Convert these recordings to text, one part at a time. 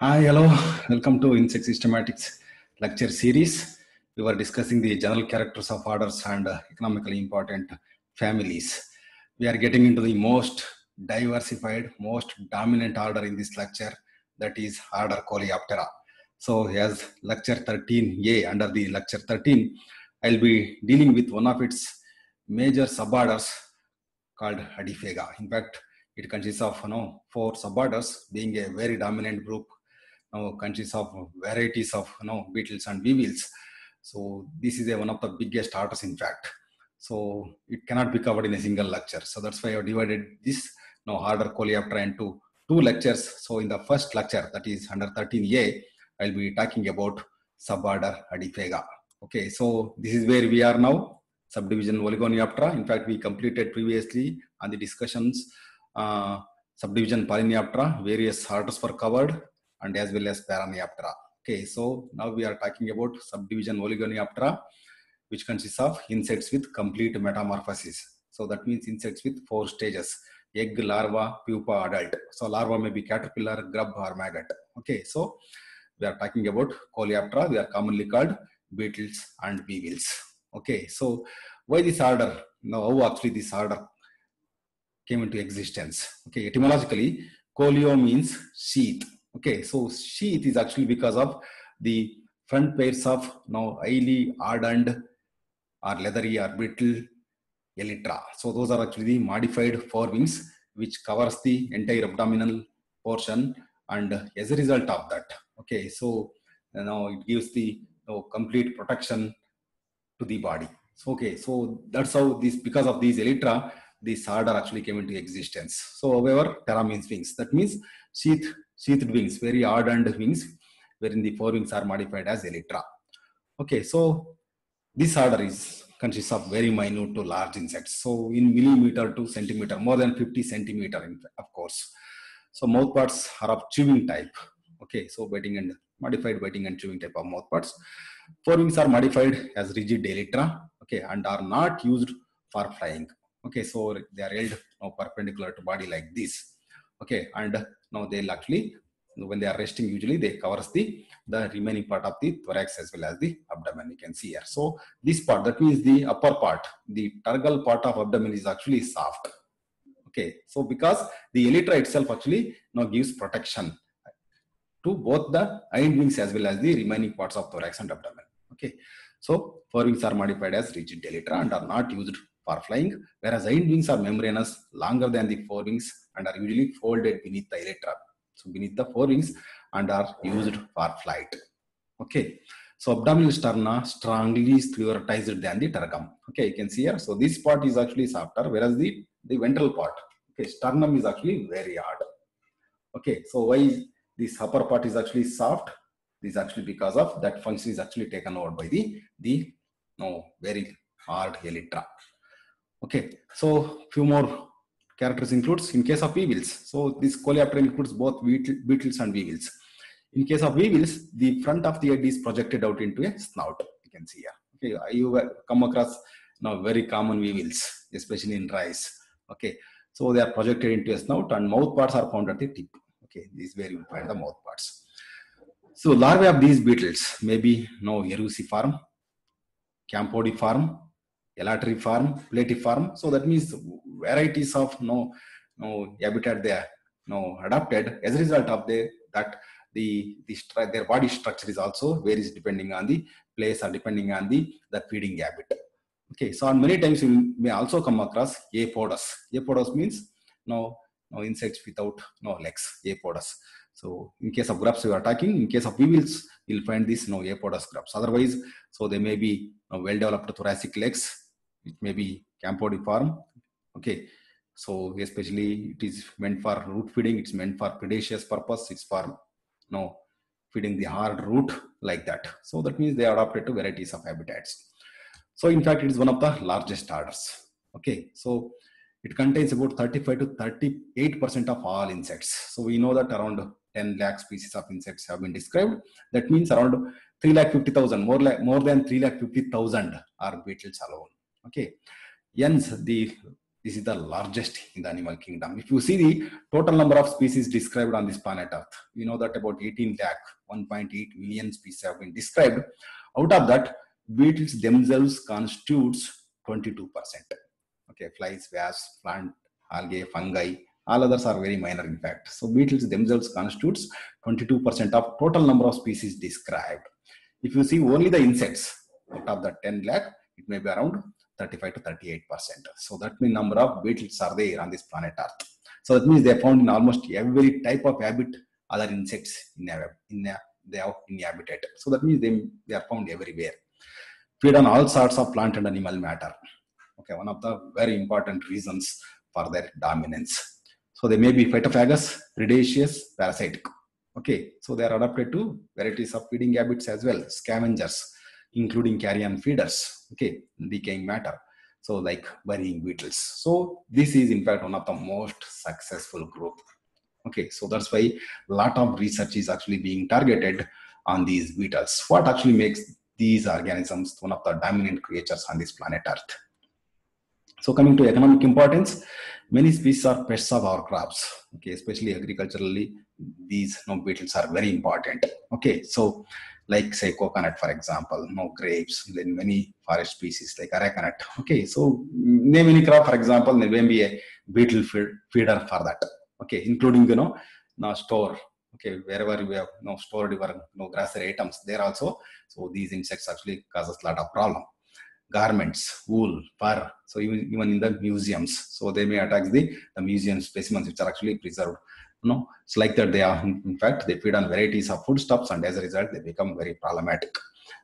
Hi, hello. Welcome to Insect Systematics lecture series. We were discussing the general characters of orders and economically important families. We are getting into the most diversified, most dominant order in this lecture, that is order Coleoptera. So, as lecture 13A, under the lecture 13, I'll be dealing with one of its major suborders called Adephaga. In fact, it consists of you know four suborders, being a very dominant group know, consists of varieties of you know beetles and weevils. So this is a, one of the biggest orders, in fact. So it cannot be covered in a single lecture. So that's why I have divided this you know, order Coleoptera into two lectures. So in the first lecture, that is under 13A, I'll be talking about suborder Adephaga. Okay, so this is where we are now, subdivision Oligoneoptera. In fact, we completed previously on the discussions uh, subdivision Polyneoptera, various orders were covered and as well as Paraneoptera. Okay, so now we are talking about subdivision Oligoneoptera, which consists of insects with complete metamorphosis. So that means insects with four stages, egg, larva, pupa, adult. So larva may be caterpillar, grub or maggot. Okay, so we are talking about Coleoptera. They are commonly called beetles and weevils. Okay, so why this order? Now, how actually this order came into existence? Okay, etymologically, coleo means sheath Okay, so sheath is actually because of the front pairs of now highly hardened or leathery or brittle elytra. So those are actually the modified forewings which covers the entire abdominal portion and as a result of that, okay, so now it gives the you know, complete protection to the body. So, okay, so that's how this because of these elytra, this order actually came into existence. So, however, terra means wings. That means sheath sheathed wings, very hardened wings, wherein the forewings are modified as elytra. Okay, so this order is consists of very minute to large insects. So in millimeter to centimeter, more than 50 centimeter, in of course. So mouthparts are of chewing type. Okay, so biting and modified biting and chewing type of mouthparts. Forewings are modified as rigid elytra. Okay, and are not used for flying. Okay, so they are held perpendicular to body like this. Okay, and now they'll actually when they are resting usually they covers the the remaining part of the thorax as well as the abdomen you can see here. So this part that means the upper part the tergal part of abdomen is actually soft. Okay so because the elytra itself actually now gives protection to both the hind wings as well as the remaining parts of thorax and abdomen. Okay so forewings are modified as rigid elytra and are not used for flying whereas hind wings are membranous longer than the forewings and are usually folded beneath the elytra. So beneath the forewings and are used for flight. Okay. So abdominal sterna strongly sclerotized than the tergum. Okay, you can see here. So this part is actually softer, whereas the, the ventral part, okay, sternum is actually very hard. Okay, so why this upper part is actually soft? This is actually because of that function is actually taken over by the the no very hard elytra. Okay, so few more characters includes in case of weevils. So this Coleoptera includes both beetles and weevils. In case of weevils, the front of the head is projected out into a snout. You can see here. Okay, you come across now very common weevils, especially in rice. Okay, so they are projected into a snout and mouth parts are found at the tip. Okay, this is where you find the mouth parts. So larvae of these beetles may be no eruciform, campodiform, elateriform, platyform. So that means varieties of no, no habitat they are no adapted as a result of the that the, the their body structure is also varies depending on the place or depending on the the feeding habit. Okay, so many times you may also come across apodous. Apodous means no no insects without no legs. Apodous. So in case of grubs we are talking, in case of weevils, you'll find this no apodous grubs. Otherwise, so they may be well developed thoracic legs, it may be campodiform. Okay, so especially it is meant for root feeding. It's meant for predaceous purpose. It's for no feeding the hard root like that. So that means they are adapted to varieties of habitats. So in fact, it is one of the largest orders. Okay, so it contains about 35 to 38 percent of all insects. So we know that around 10 lakh species of insects have been described. That means around 3 lakh 50,000, more like more than 3 lakh 50,000 are beetles alone okay hence the this is the largest in the animal kingdom. If you see the total number of species described on this planet Earth, we know that about 18 lakh, 1.8 million species have been described. Out of that, beetles themselves constitutes 22%. Okay, flies, wasps, plant, algae, fungi, all others are very minor in fact. So beetles themselves constitutes 22% of total number of species described. If you see only the insects, out of the 10 lakh, it may be around 35 to 38 percent. So that means number of beetles are there on this planet Earth. So that means they are found in almost every type of habit other insects in their, in their, they are in the habitat. So that means they, they are found everywhere. Feed on all sorts of plant and animal matter. Okay, one of the very important reasons for their dominance. So they may be phytophagous, predaceous, parasitic. Okay, so they are adapted to varieties of feeding habits as well, scavengers including carrion feeders, okay, decaying matter. So like burying beetles. So this is in fact one of the most successful group. Okay, so that's why a lot of research is actually being targeted on these beetles. What actually makes these organisms one of the dominant creatures on this planet Earth? So coming to economic importance, many species are pests of our crops. Okay, especially agriculturally, these you know, beetles are very important. Okay, so like say coconut for example no grapes then many forest species like arecanut okay so name any crop for example there may be a beetle feeder for that. Okay including you know now store. Okay wherever we have you know, stored your you know, grocery items there also. So these insects actually causes a lot of problem. Garments wool fur so even, even in the museums. So they may attack the, the museum specimens which are actually preserved no, it's like that they are, in fact, they feed on varieties of foodstuffs and as a result, they become very problematic.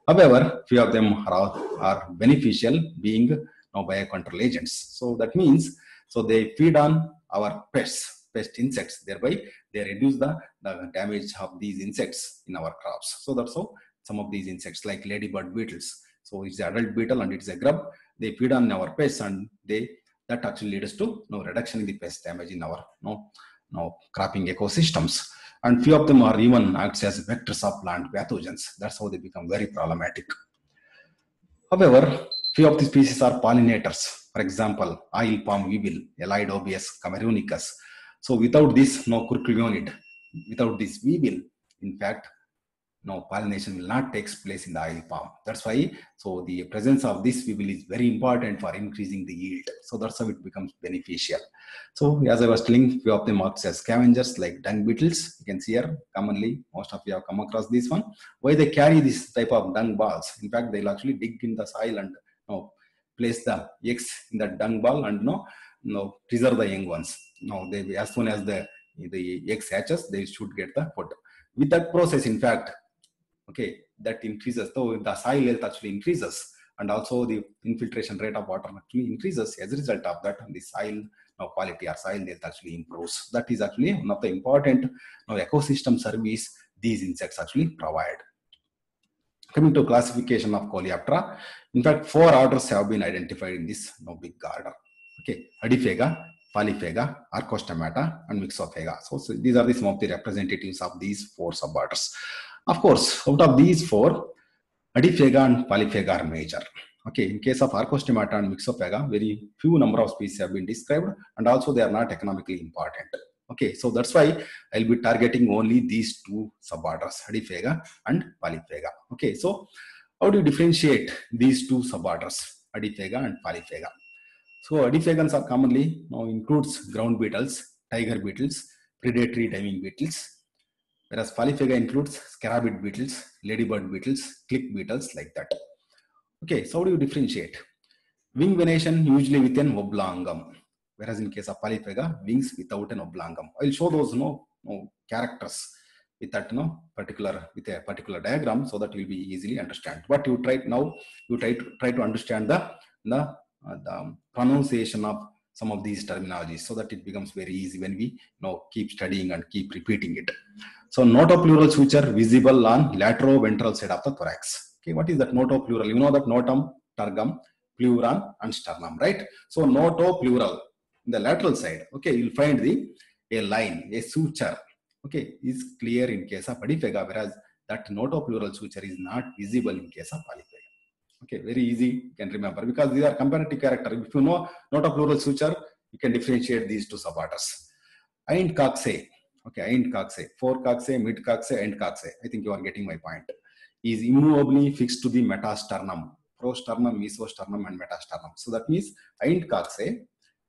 However, few of them are, are beneficial being you know, biocontrol agents. So that means, so they feed on our pests, pest insects, thereby they reduce the, the damage of these insects in our crops. So that's how some of these insects like ladybird beetles. So it's adult beetle and it's a grub. They feed on our pests and they that actually leads to you know, reduction in the pest damage in our you know, know, cropping ecosystems. And few of them are even acts as vectors of plant pathogens. That's how they become very problematic. However, few of the species are pollinators. For example, oil palm weevil, Elaeidobius kamerunicus. So without this, no curculionid, without this weevil, in fact, no pollination will not take place in the oil palm. That's why, so the presence of this weevil is very important for increasing the yield. So that's how it becomes beneficial. So as I was telling, few of them acts as scavengers like dung beetles. You can see here, commonly, most of you have come across this one. Why they carry this type of dung balls? In fact, they'll actually dig in the soil and you know, place the eggs in the dung ball and you know, preserve the young ones. Now they as soon as the the eggs hatches, they should get the food. With that process, in fact, okay that increases. So the soil health actually increases and also the infiltration rate of water actually increases as a result of that. The soil now quality or soil health actually improves. That is actually one of the important now, ecosystem service these insects actually provide. Coming to classification of coleoptera in fact four orders have been identified in this know, big order. Okay adephaga Polyphaga, Archostemata, and Myxophaga. So, so, these are the, some of the representatives of these four suborders. Of course, out of these four, Adephaga and Polyphaga are major. Okay, in case of Archostemata and Myxophaga, very few number of species have been described and also they are not economically important. Okay, so that's why I'll be targeting only these two suborders, Adephaga and Polyphaga. Okay, so how do you differentiate these two suborders, Adephaga and Polyphaga? So adephagans are commonly now includes ground beetles, tiger beetles, predatory diving beetles, whereas polyphaga includes scarabid beetles, ladybird beetles, click beetles like that. Okay, so how do you differentiate? Wing venation usually with an oblongum, whereas in case of polyphaga, wings without an oblongum. I'll show those no, no characters with that no particular with a particular diagram so that you'll be easily understand. But you try now you try to try to understand the the uh, the pronunciation of some of these terminologies so that it becomes very easy when we you know keep studying and keep repeating it. So notopleural suture visible on lateroventral side of the thorax. Okay, what is that notopleural? You know that notum, tergum, pleuron, and sternum, right? So notopleural in the lateral side. Okay, you'll find the a line, a suture. Okay, is clear in case of adephaga, whereas that notopleural suture is not visible in case of polyphaga. Okay, very easy, you can remember because these are comparative character. If you know notopleural suture, you can differentiate these two suborders. Hind coxae, okay, hind coxae, fore coxae, mid coxae, end coxae. I think you are getting my point. Is immovably fixed to the metasternum, prosternum, mesosternum, and metasternum. So that means hind coxae,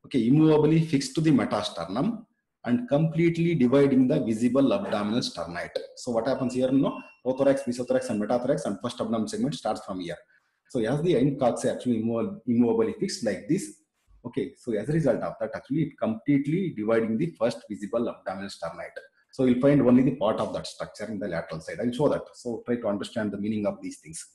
okay, immovably fixed to the metasternum and completely dividing the visible abdominal sternite. So what happens here? You No, prothorax, mesothorax, and metathorax, and first abdominal segment starts from here. So as the hind coxae actually immovably fixed like this, okay. So as a result of that, actually it completely dividing the first visible abdominal sternite. So you'll find only the part of that structure in the lateral side. I'll show that. So try to understand the meaning of these things.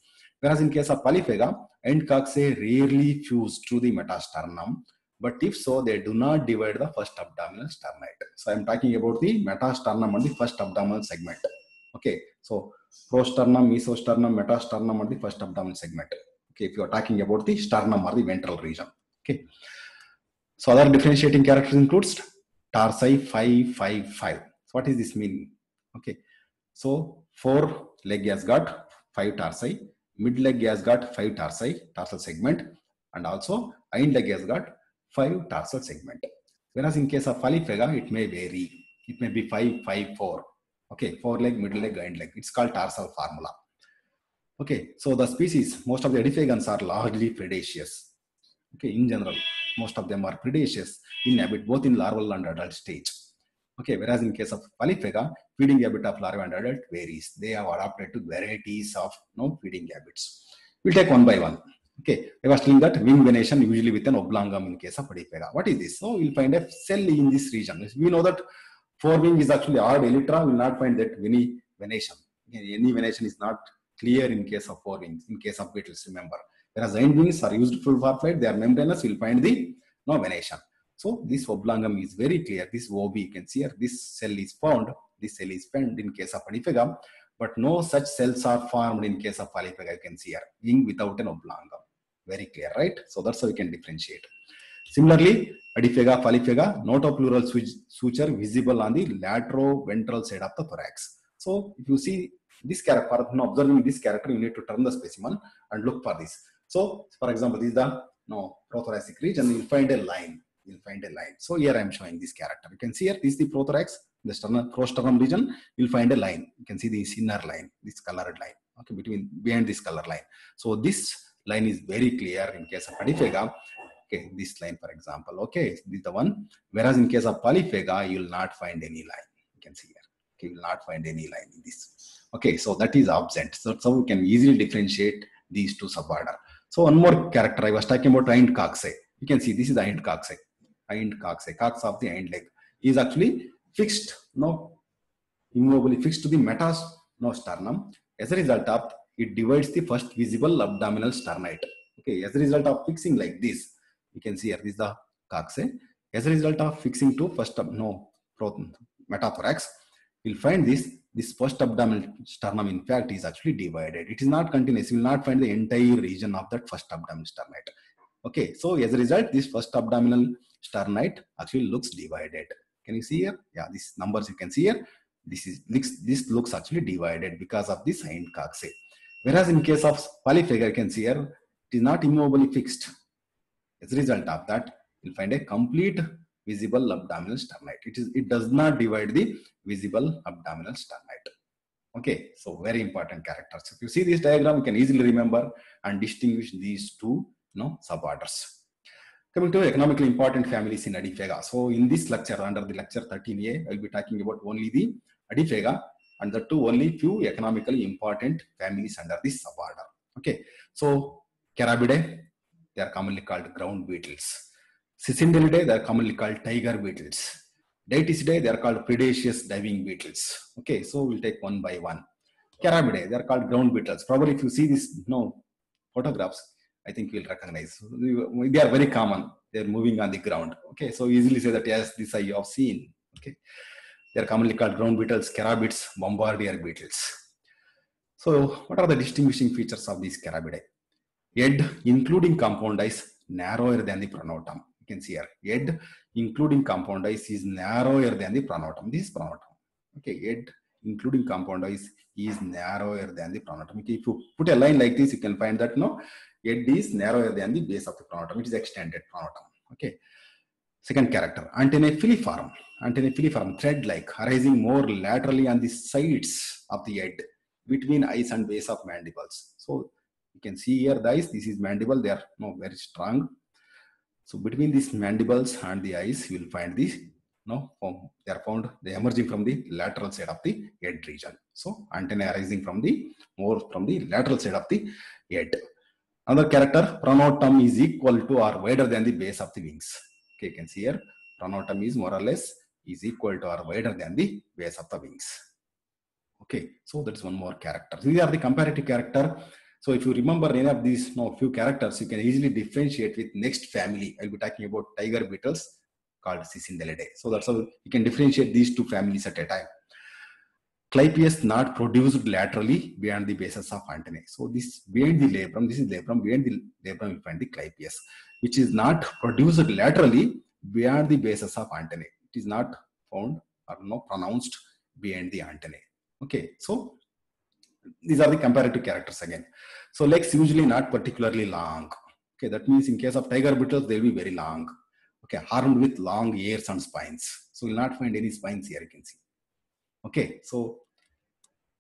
Whereas in case of polyphaga, hind coxae rarely fuse to the metasternum but if so, they do not divide the first abdominal sternite. So I'm talking about the metasternum and the first abdominal segment. Okay, so prosternum, mesosternum, metasternum and the first abdominal segment. Okay, if you are talking about the sternum or the ventral region. Okay, so other differentiating characters includes tarsi 5, 5, 5. So what is this mean? Okay, so four leg has got five tarsi, mid leg has got five tarsi, tarsal segment, and also hind leg has got five tarsal segment. Whereas in case of polyphaga, it may vary. It may be five, five, four. Okay, four leg, middle leg, hind leg. It's called tarsal formula. Okay, so the species, most of the adephagans are largely predaceous. Okay, in general, most of them are predaceous in habit, both in larval and adult stage. Okay, whereas in case of polyphaga, feeding habit of larva and adult varies. They have adapted to varieties of you know, feeding habits. We'll take one by one. Okay, I was telling that wing venation usually with an oblongum in case of polyphaga What is this? So you'll find a cell in this region. We know that forewing is actually odd elytra. Will not find that any venation. Any venation is not clear in case of forewings, in case of beetles, remember. Whereas hind wings are used full for flight, they are membranous, you'll find the no venation. So this oblongum is very clear. This OB, you can see here, this cell is found. This cell is found in case of Adephaga, but no such cells are formed in case of Polyphaga, you can see here, wing without an oblongum very clear, right? So that's how we can differentiate. Similarly, Adephaga, Polyphaga, notopleural suture visible on the lateroventral side of the thorax. So if you see this character, no, observing this character, you need to turn the specimen and look for this. So for example, this is the no prothoracic region, you'll find a line. You'll find a line. So here I'm showing this character. You can see here, this is the prothorax, the sternum, prosternum region, you'll find a line. You can see this inner line, this colored line, okay, between behind this color line. So this line is very clear in case of Adephaga. Okay, this line, for example. Okay, this is the one. Whereas in case of Polyphaga, you will not find any line. You can see here. Okay, you will not find any line in this. Okay, so that is absent. So, so we can easily differentiate these two suborder. So one more character I was talking about hind coxae. You can see this is the hind coxae. Hind coxae, cox of the hind leg is actually fixed, no, immovably fixed to the metas, no sternum. As a result of it divides the first visible abdominal sternite. Okay, as a result of fixing like this, you can see here this is the coxae. Eh? As a result of fixing to first no metathorax, you'll find this this first abdominal sternum in fact is actually divided. It is not continuous. You will not find the entire region of that first abdominal sternite. Okay, so as a result, this first abdominal sternite actually looks divided. Can you see here? Yeah, these numbers you can see here. This is this looks actually divided because of this hind coxae. Eh? Whereas in case of polyphagia, you can see here, it is not immovably fixed. As a result of that, you'll find a complete visible abdominal sternite. It is it does not divide the visible abdominal sternite. Okay, so very important characters. If you see this diagram, you can easily remember and distinguish these two you know, suborders. Coming to economically important families in Adephaga. So in this lecture, under the lecture 13a, I'll be talking about only the Adephaga and the two only few economically important families under this suborder. Okay, so Carabidae, they are commonly called ground beetles. Cicindelidae, they are commonly called tiger beetles. Dytiscidae, they are called predaceous diving beetles. Okay, so we'll take one by one. Carabidae, they are called ground beetles. Probably if you see these you know, photographs, I think you'll recognize. They are very common. They are moving on the ground. Okay, so easily say that yes, this I have seen. Okay, they are commonly called ground beetles, carabids, bombardier beetles. So, what are the distinguishing features of these carabidae? Head, including compound eyes, narrower than the pronotum. You can see here, head, including compound eyes, is narrower than the pronotum. This is pronotum. Okay, head, including compound eyes, is narrower than the pronotum. Okay, if you put a line like this, you can find that no, head is narrower than the base of the pronotum. It is extended pronotum. Okay. Second character, antennae filiform. Antennae filiform, thread-like, arising more laterally on the sides of the head between eyes and base of mandibles. So you can see here the eyes, this is mandible, they are no, very strong. So between these mandibles and the eyes, you will find these no, they are found, they emerging from the lateral side of the head region. So antennae arising from the more from the lateral side of the head. Another character, pronotum is equal to or wider than the base of the wings. Okay, you can see here, pronotum is more or less is equal to or wider than the base of the wings. Okay, so that's one more character. These are the comparative character. So if you remember any of these no, few characters, you can easily differentiate with next family. I'll be talking about tiger beetles called Cicindelidae. So that's how you can differentiate these two families at a time. Clypeus not produced laterally beyond the bases of antennae. So this beyond the labrum, this is labrum, beyond the labrum you find the Clypeus, which is not produced laterally beyond the bases of antennae. It is not found or no pronounced beyond the antennae. Okay, so these are the comparative characters again. So legs usually not particularly long. Okay, that means in case of tiger beetles, they will be very long. Okay, armed with long ears and spines. So you'll not find any spines here, you can see. Okay, so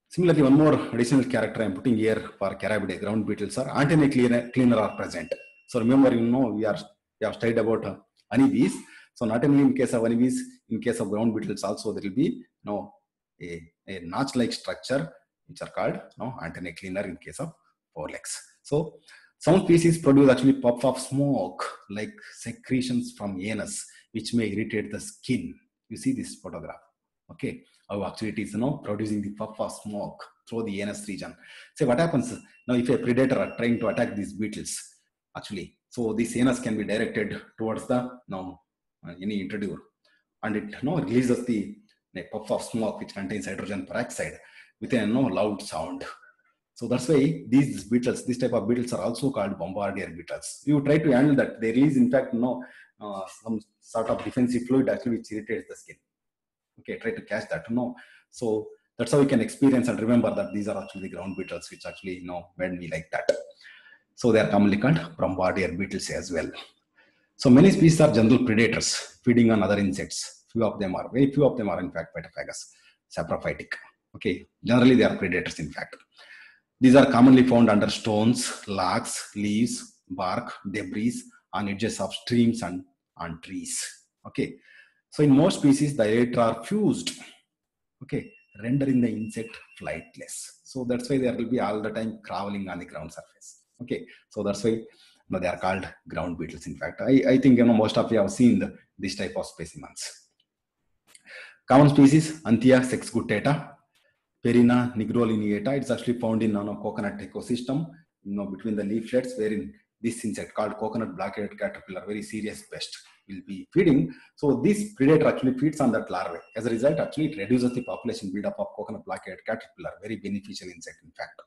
similarly, one more additional character I'm putting here for Carabidae, ground beetles are antennae cleaner, cleaner are present. So remember, you know, we are we have studied about uh, honeybees. So not only in case of honeybees, in case of ground beetles also there will be you know, a, a notch-like structure which are called know, antennae cleaner in case of forelegs. So some species produce actually puff of smoke like secretions from anus which may irritate the skin. You see this photograph. Okay, how actually it is you know, producing the puff of smoke through the anus region. So what happens now if a predator are trying to attack these beetles, actually, so this anus can be directed towards the no, any intruder and it you know, releases the puff of smoke which contains hydrogen peroxide with a you know, loud sound. So that's why these beetles, this type of beetles are also called bombardier beetles. You try to handle that. They release, in fact, you know, uh, some sort of defensive fluid actually which irritates the skin. Okay, try to catch that. You know, so that's how we can experience and remember that these are actually the ground beetles which actually you know made me like that. So they are commonly called bombardier beetles as well. So many species are general predators feeding on other insects. Few of them are, very few of them are in fact phytophagous, saprophytic. Okay, generally they are predators in fact. These are commonly found under stones, logs, leaves, bark, debris on edges of streams and on trees. Okay, so in most species the elytra are fused. Okay, rendering the insect flightless. So that's why they will be all the time crawling on the ground surface. Okay, so that's why you know, they are called ground beetles. In fact, I, I think you know most of you have seen the, this type of specimens. Common species Anthia sexguttata, Parena nigrolineata. It's actually found in you know, coconut ecosystem, you know, between the leaflets, wherein this insect called coconut blackhead caterpillar, very serious pest, will be feeding. So this predator actually feeds on that larvae. As a result, actually it reduces the population buildup of coconut blackhead caterpillar, very beneficial insect in fact.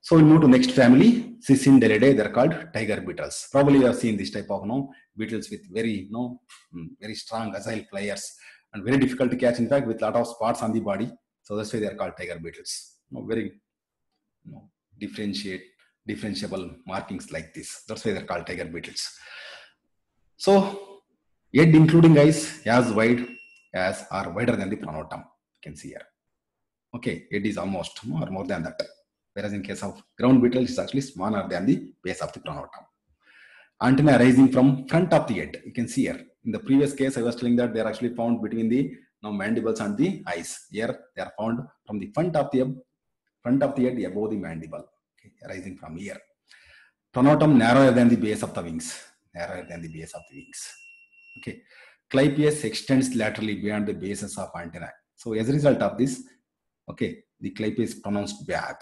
So we move to next family, Cicindelidae, they're called tiger beetles. Probably you have seen this type of you know, beetles with very, you know, hmm, very strong agile flyers and very difficult to catch in fact with a lot of spots on the body. So that's why they are called tiger beetles. You know, very you know, differentiate, differentiable markings like this. That's why they're called tiger beetles. So head including eyes as wide as or wider than the pronotum. You can see here. Okay, it is almost more, more than that. Whereas in case of ground beetle, it's actually smaller than the base of the pronotum. Antenna rising from front of the head. You can see here. In the previous case, I was telling that they are actually found between the now mandibles and the eyes. Here they are found from the front of the front of the head above the mandible, okay, rising from here. Pronotum narrower than the base of the wings, narrower than the base of the wings. Okay, clypeus extends laterally beyond the bases of antenna. So as a result of this, okay, the clypeus pronounced back.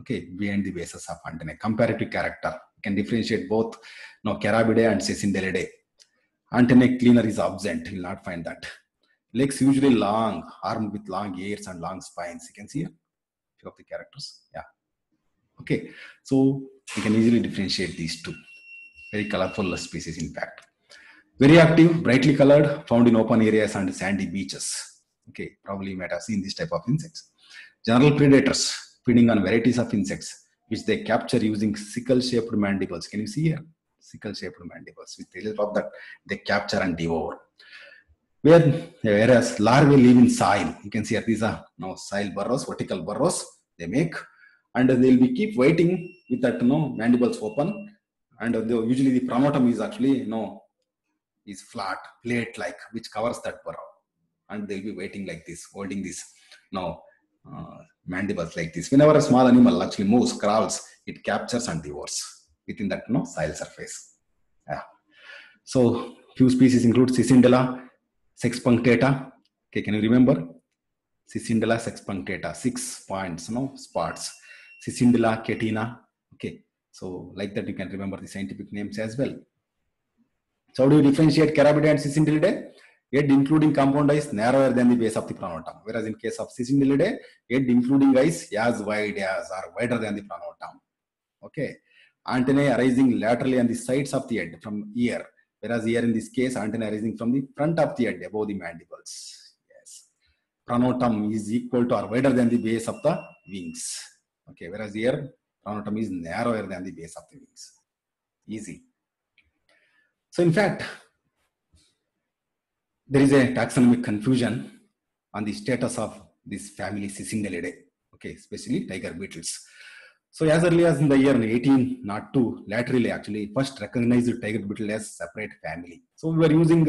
Okay, behind the bases of antennae. Comparative character can differentiate both no Carabidae and Cicindelidae. Antennae cleaner is absent. You will not find that. Legs usually long, armed with long ears and long spines. You can see a few of the characters. Yeah. Okay. So you can easily differentiate these two. Very colorful species, in fact. Very active, brightly colored, found in open areas and sandy beaches. Okay, probably you might have seen this type of insects. General predators, feeding on varieties of insects, which they capture using sickle-shaped mandibles. Can you see here? sickle-shaped mandibles. With the result of that, they capture and devour. Where, whereas larvae live in soil. You can see here, these are now soil burrows, vertical burrows they make. And they'll be keep waiting with that you know, mandibles open. And the, usually the pronotum is actually, you know, is flat, plate-like, which covers that burrow. And they'll be waiting like this, holding this now uh, mandibles like this. Whenever a small animal actually moves, crawls, it captures and devours within that you know, soil surface. Yeah. So few species include Cicindela, sexpunctata. Okay, can you remember? Cicindela sexpunctata, six points, no spots. Cicindela catena. Okay, so like that you can remember the scientific names as well. So how do you differentiate Carabidae and Cicindelidae? Head including compound eyes narrower than the base of the pronotum. Whereas in case of Cicindelidae, head including eyes as wide as or wider than the pronotum. Okay. Antennae arising laterally on the sides of the head from ear. Whereas here in this case, antennae arising from the front of the head above the mandibles. Yes. Pronotum is equal to or wider than the base of the wings. Okay. Whereas here, pronotum is narrower than the base of the wings. Easy. So in fact, there is a taxonomic confusion on the status of this family Cicindelidae, okay, especially tiger beetles. So as early as in the year 1802, Latreille actually first recognized tiger beetle as separate family. So we were using,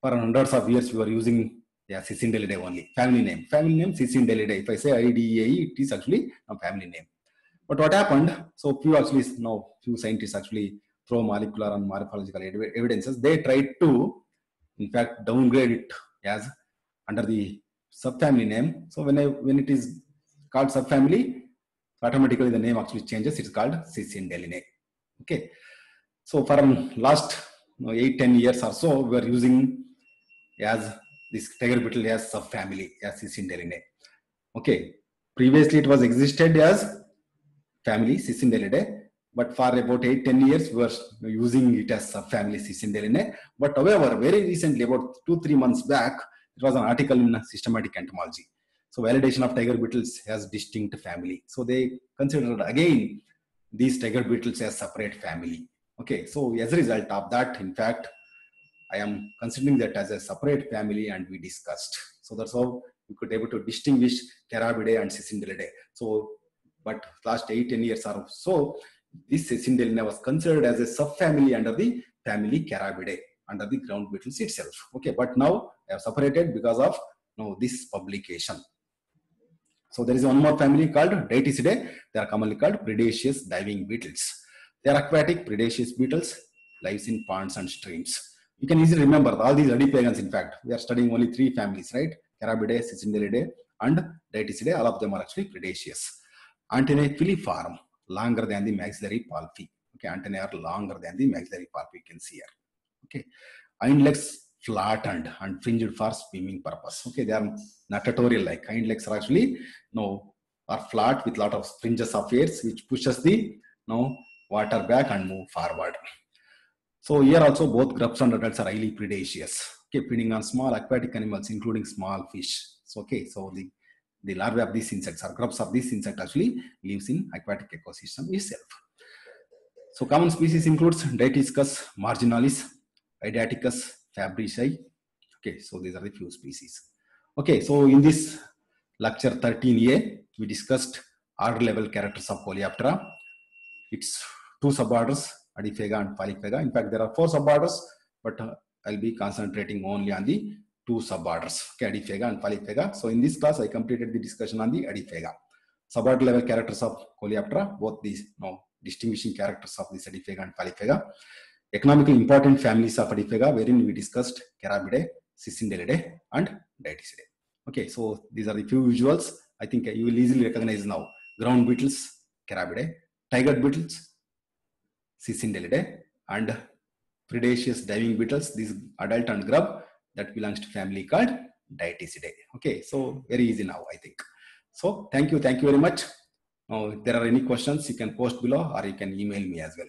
for hundreds of years, we were using yeah, Cicindelidae only, family name. Family name Cicindelidae. If I say IDEAE, it is actually a family name. But what happened, so few actually, now few scientists actually through molecular and morphological evidences, they tried to in fact downgrade it as under the subfamily name so when I, when it is called subfamily automatically the name actually changes. It's called Cicindelinae okay. So for um, last you know, 8 10 years or so we are using as this tiger beetle as subfamily as Cicindelinae okay. Previously it was existed as family Cicindelidae but for about 8 10 years we were using it as subfamily Cicindelinae. But however, very recently, about two three months back, it was an article in Systematic Entomology. So validation of tiger beetles has distinct family. So they considered again these tiger beetles as separate family. Okay, so as a result of that, in fact, I am considering that as a separate family and we discussed. So that's how we could able to distinguish Carabidae and Cicindelidae. So, but last eight, 10 years or so, this Cicindelidae was considered as a subfamily under the family Carabidae, under the ground beetles itself. Okay, but now I have separated because of now this publication. So there is one more family called Dytiscidae. They are commonly called predaceous diving beetles. They are aquatic predaceous beetles, lives in ponds and streams. You can easily remember all these Adephagans. In fact, we are studying only three families, right? Carabidae, Cicindelidae, and Dytiscidae. All of them are actually predaceous. Antennae filiform, longer than the maxillary palpi. Okay, antennae are longer than the maxillary palpi. You can see here. Okay, hind legs flattened and fringed for swimming purpose. Okay, they are natatorial like. Hind legs are actually no are flat with lot of fringes of hairs which pushes the no water back and move forward. So here also both grubs and adults are highly predaceous. Okay, feeding on small aquatic animals including small fish. So okay, so the the larvae of these insects or grubs of this insect actually lives in aquatic ecosystem itself. So common species includes Dytiscus marginalis, Hydaticus fabricii. Okay, so these are the few species. Okay, so in this lecture 13a, we discussed order level characters of Coleoptera. It's two suborders, Adephaga and Polyphaga. In fact, there are four suborders, but uh, I'll be concentrating only on the two suborders, okay, Adephaga and Polyphaga. So in this class, I completed the discussion on the Adephaga. Suborder level characters of Coleoptera, both these you know, distinguishing characters of this Adephaga and Polyphaga. Economically important families of Adephaga, wherein we discussed Carabidae, Cicindelidae, and Dytiscidae. Okay, so these are the few visuals. I think you will easily recognize now. Ground beetles, Carabidae, tiger beetles, Cicindelidae, and predaceous diving beetles, these adult and grub, that belongs to family called Dytiscidae. Okay, so very easy now, I think. So thank you, thank you very much. Now, if there are any questions, you can post below or you can email me as well.